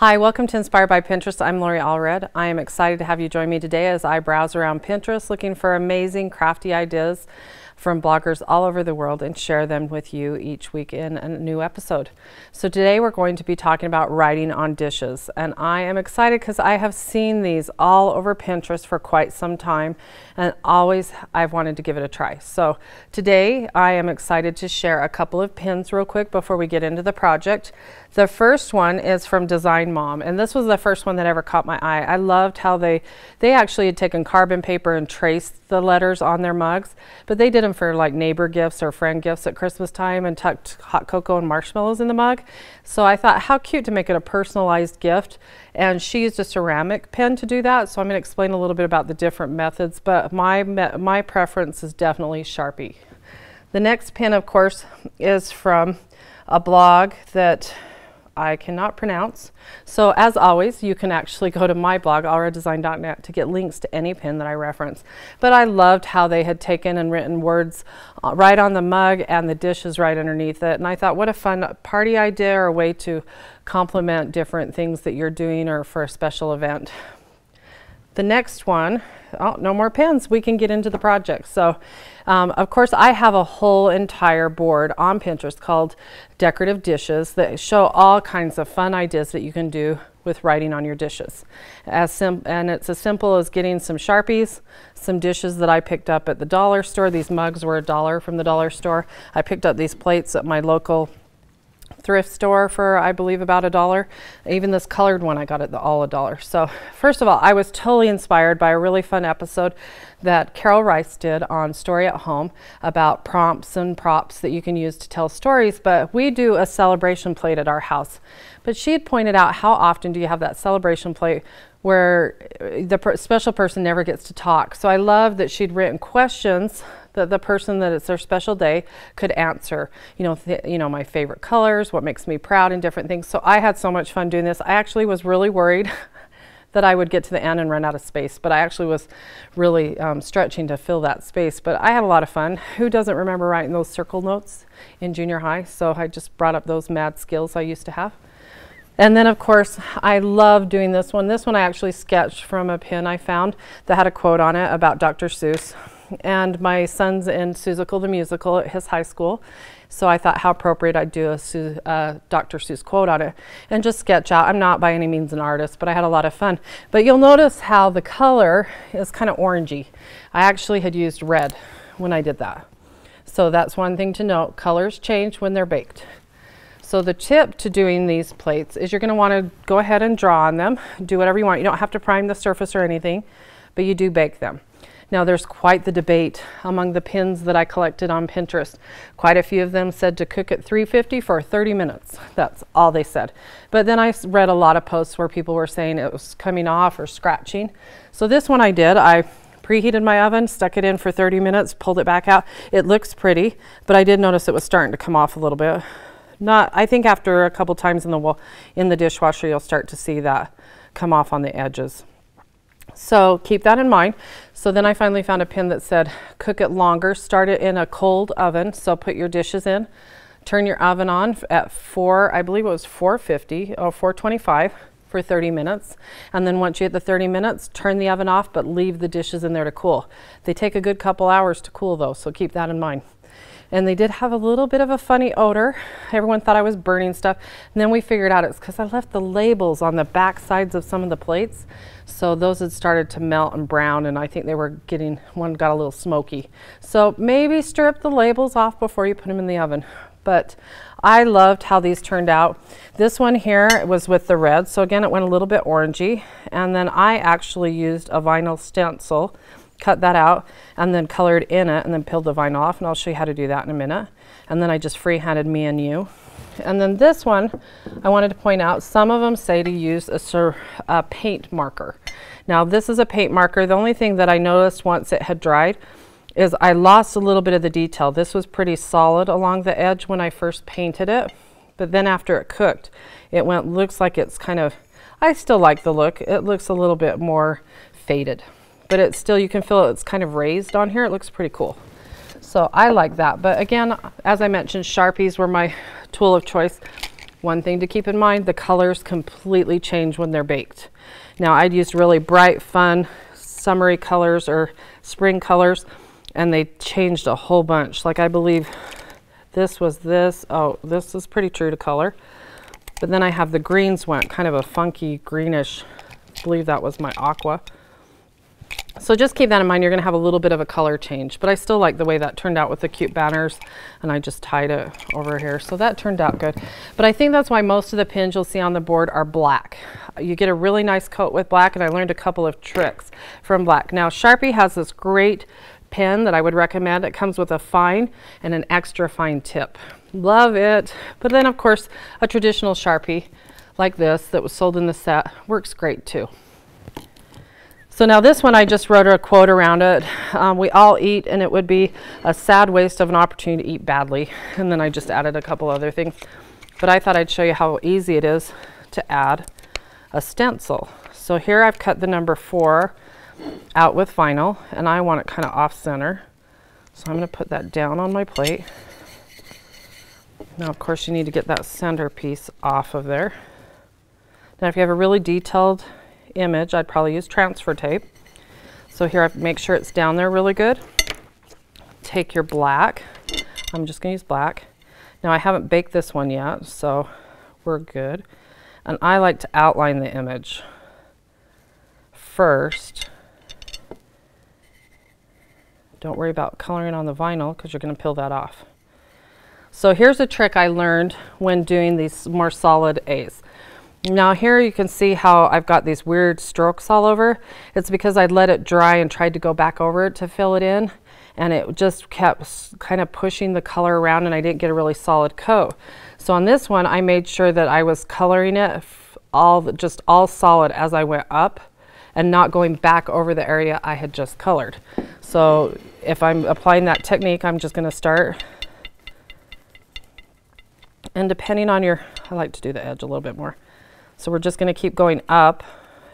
Hi, welcome to Inspired by Pinterest. I'm Lori Allred. I am excited to have you join me today as I browse around Pinterest looking for amazing crafty ideas from bloggers all over the world and share them with you each week in a new episode. So today we're going to be talking about writing on dishes and I am excited because I have seen these all over Pinterest for quite some time and always I've wanted to give it a try. So today I am excited to share a couple of pins real quick before we get into the project. The first one is from Design Mom, and this was the first one that ever caught my eye. I loved how they they actually had taken carbon paper and traced the letters on their mugs, but they did them for like neighbor gifts or friend gifts at Christmas time and tucked hot cocoa and marshmallows in the mug. So I thought how cute to make it a personalized gift, and she used a ceramic pen to do that. So I'm going to explain a little bit about the different methods, but my my preference is definitely Sharpie. The next pen, of course, is from a blog that I cannot pronounce. So as always, you can actually go to my blog, allreddesign.net, to get links to any pin that I reference. But I loved how they had taken and written words uh, right on the mug and the dishes right underneath it. And I thought, what a fun party idea or a way to complement different things that you're doing or for a special event. The next one, oh, no more pins. We can get into the project. So, um, of course, I have a whole entire board on Pinterest called Decorative Dishes that show all kinds of fun ideas that you can do with writing on your dishes. As and it's as simple as getting some Sharpies, some dishes that I picked up at the dollar store. These mugs were a dollar from the dollar store. I picked up these plates at my local thrift store for I believe about a dollar. Even this colored one I got at the all a dollar. So first of all, I was totally inspired by a really fun episode that Carol Rice did on Story at Home about prompts and props that you can use to tell stories. But we do a celebration plate at our house. But she had pointed out how often do you have that celebration plate where the per special person never gets to talk. So I love that she'd written questions that the person that it's their special day could answer. You know, you know my favorite colors, what makes me proud, and different things. So I had so much fun doing this. I actually was really worried that I would get to the end and run out of space, but I actually was really um, stretching to fill that space. But I had a lot of fun. Who doesn't remember writing those circle notes in junior high? So I just brought up those mad skills I used to have. And then of course, I love doing this one. This one I actually sketched from a pin I found that had a quote on it about Dr. Seuss. And my son's in Seussical the Musical at his high school. So I thought how appropriate I'd do a Su uh, Dr. Seuss quote on it and just sketch out. I'm not by any means an artist, but I had a lot of fun. But you'll notice how the color is kind of orangey. I actually had used red when I did that. So that's one thing to note. Colors change when they're baked. So the tip to doing these plates is you're going to want to go ahead and draw on them. Do whatever you want. You don't have to prime the surface or anything, but you do bake them. Now there's quite the debate among the pins that I collected on Pinterest. Quite a few of them said to cook at 350 for 30 minutes. That's all they said. But then I read a lot of posts where people were saying it was coming off or scratching. So this one I did. I preheated my oven, stuck it in for 30 minutes, pulled it back out. It looks pretty, but I did notice it was starting to come off a little bit. Not, I think after a couple times in the in the dishwasher, you'll start to see that come off on the edges. So keep that in mind. So then I finally found a pin that said cook it longer. Start it in a cold oven. So put your dishes in. Turn your oven on at 4, I believe it was 450 or 425 for 30 minutes. And then once you hit the 30 minutes, turn the oven off, but leave the dishes in there to cool. They take a good couple hours to cool though, so keep that in mind and they did have a little bit of a funny odor. Everyone thought I was burning stuff. And then we figured out it's because I left the labels on the back sides of some of the plates. So those had started to melt and brown and I think they were getting, one got a little smoky. So maybe strip the labels off before you put them in the oven. But I loved how these turned out. This one here was with the red. So again, it went a little bit orangey. And then I actually used a vinyl stencil cut that out and then colored in it and then peeled the vine off and I'll show you how to do that in a minute. And then I just freehanded me and you. And then this one, I wanted to point out, some of them say to use a, a paint marker. Now this is a paint marker. The only thing that I noticed once it had dried is I lost a little bit of the detail. This was pretty solid along the edge when I first painted it. But then after it cooked, it went, looks like it's kind of, I still like the look. It looks a little bit more faded but it's still, you can feel it's kind of raised on here. It looks pretty cool. So I like that. But again, as I mentioned, Sharpies were my tool of choice. One thing to keep in mind, the colors completely change when they're baked. Now I'd used really bright, fun, summery colors or spring colors and they changed a whole bunch. Like I believe this was this, oh, this is pretty true to color. But then I have the greens went kind of a funky greenish, I believe that was my aqua. So just keep that in mind, you're gonna have a little bit of a color change, but I still like the way that turned out with the cute banners and I just tied it over here. So that turned out good. But I think that's why most of the pins you'll see on the board are black. You get a really nice coat with black and I learned a couple of tricks from black. Now Sharpie has this great pen that I would recommend. It comes with a fine and an extra fine tip. Love it. But then of course a traditional Sharpie like this that was sold in the set works great too. So now this one, I just wrote a quote around it. Um, we all eat and it would be a sad waste of an opportunity to eat badly. And then I just added a couple other things. But I thought I'd show you how easy it is to add a stencil. So here I've cut the number four out with vinyl and I want it kind of off center. So I'm gonna put that down on my plate. Now of course you need to get that center piece off of there. Now if you have a really detailed image, I'd probably use transfer tape. So here I make sure it's down there really good. Take your black. I'm just going to use black. Now I haven't baked this one yet, so we're good. And I like to outline the image first. Don't worry about coloring on the vinyl because you're going to peel that off. So here's a trick I learned when doing these more solid A's. Now here you can see how I've got these weird strokes all over. It's because I'd let it dry and tried to go back over it to fill it in and it just kept kind of pushing the color around and I didn't get a really solid coat. So on this one I made sure that I was coloring it all just all solid as I went up and not going back over the area I had just colored. So if I'm applying that technique I'm just going to start and depending on your I like to do the edge a little bit more so we're just going to keep going up,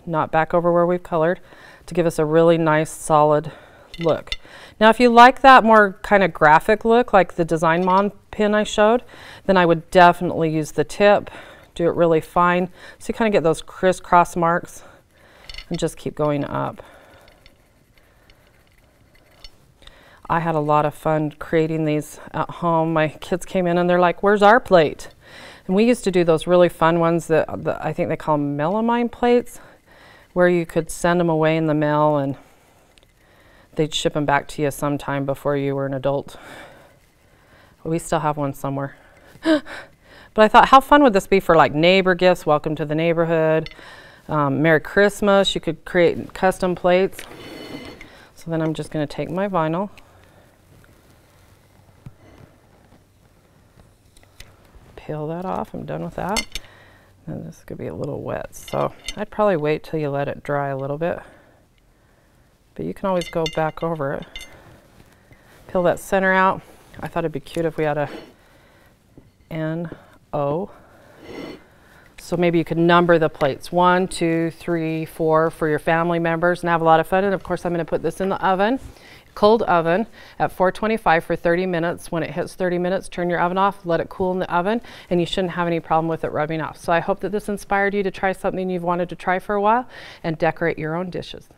not back over where we've colored, to give us a really nice solid look. Now if you like that more kind of graphic look, like the Design Mom pin I showed, then I would definitely use the tip, do it really fine, so you kind of get those crisscross marks, and just keep going up. I had a lot of fun creating these at home. My kids came in and they're like, where's our plate? And we used to do those really fun ones that, I think they call them melamine plates, where you could send them away in the mail and they'd ship them back to you sometime before you were an adult. We still have one somewhere. but I thought, how fun would this be for like neighbor gifts, welcome to the neighborhood, um, Merry Christmas, you could create custom plates. So then I'm just gonna take my vinyl peel that off. I'm done with that. And this could be a little wet, so I'd probably wait till you let it dry a little bit. But you can always go back over it. Peel that center out. I thought it'd be cute if we had a N-O. So maybe you could number the plates. One, two, three, four for your family members and have a lot of fun. And of course I'm gonna put this in the oven cold oven at 425 for 30 minutes. When it hits 30 minutes, turn your oven off, let it cool in the oven, and you shouldn't have any problem with it rubbing off. So I hope that this inspired you to try something you've wanted to try for a while and decorate your own dishes.